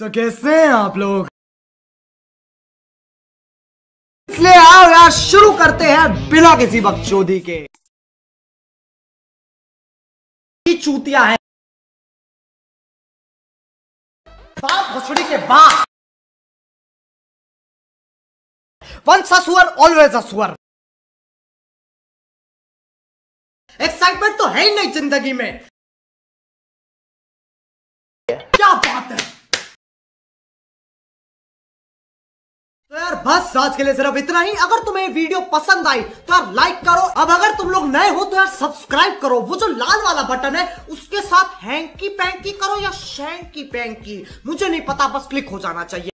तो कैसे हैं आप लोग? इसलिए आओ यार शुरू करते हैं बिना किसी बकचोदी के। चूतिया है। बाप भसुड़ी के बाप। वंस अ ऑलवेज अ सुअर एक्साइटमेंट तो है ही नहीं ज़िंदगी में। क्या बात है? तो यार, बस आज के लिए सिर्फ़ इतना ही। अगर तुम्हें वीडियो पसंद आई तो यार लाइक करो। अब अगर तुम लोग नए हो तो यार सब्सक्राइब करो। वो जो लाल वाला बटन है, उसके साथ हैंकी पैंकी करो या शैंकी पैंकी मुझे नहीं पता, बस क्लिक हो जाना चाहिए।